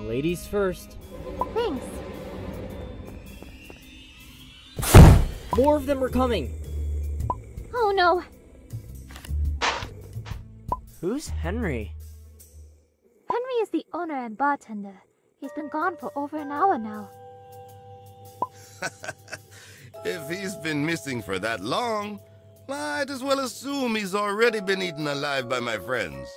Ladies first. Thanks. More of them are coming! Oh no. Who's Henry? Henry is the owner and bartender. He's been gone for over an hour now. if he's been missing for that long, might as well assume he's already been eaten alive by my friends.